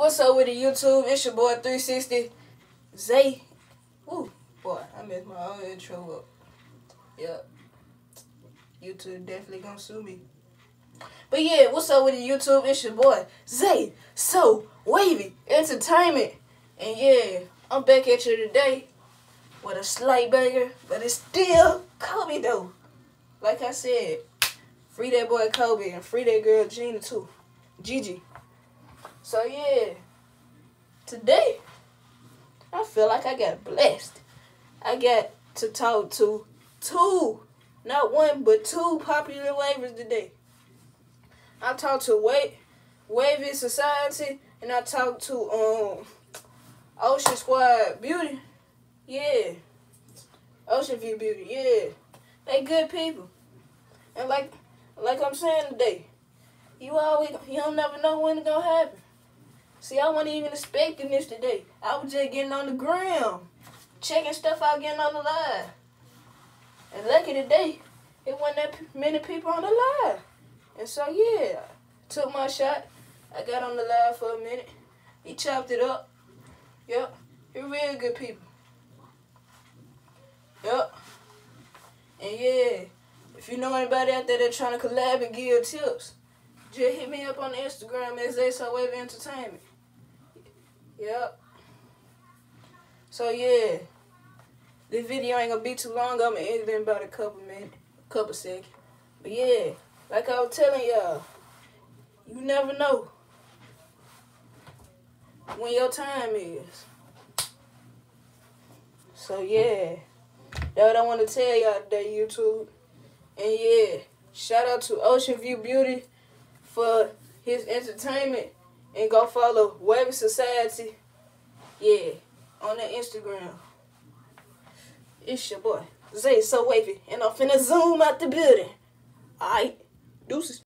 What's up with the YouTube? It's your boy 360 Zay. Ooh, boy, I messed my own intro up. Yep. YouTube definitely gonna sue me. But yeah, what's up with the YouTube? It's your boy Zay. So wavy entertainment. And yeah, I'm back at you today with a slight burger, but it's still Kobe though. Like I said, free that boy Kobe and free that girl Gina too. Gigi. So yeah, today I feel like I got blessed. I got to talk to two, not one, but two popular wavers today. I talked to Wave Wavy Society and I talked to um Ocean Squad Beauty. Yeah. Ocean View Beauty, yeah. They good people. And like like I'm saying today, you always you don't never know when it's gonna happen. See, I wasn't even expecting this today. I was just getting on the ground, checking stuff out, getting on the live. And lucky today, it wasn't that many people on the live. And so, yeah, took my shot. I got on the live for a minute. He chopped it up. Yep, you're real good people. Yep. And yeah, if you know anybody out there that's trying to collab and give tips, just hit me up on Instagram at Zaysawave Entertainment. Yep. So yeah, this video ain't gonna be too long. I'm gonna end it in about a couple minutes, a couple seconds. But yeah, like I was telling y'all, you never know when your time is. So yeah, that's what I want to tell y'all today, YouTube. And yeah, shout out to Ocean View Beauty for his entertainment. And go follow Wavy Society. Yeah, on the Instagram. It's your boy, Zay So Wavy. And I'm finna zoom out the building. Alright, deuces.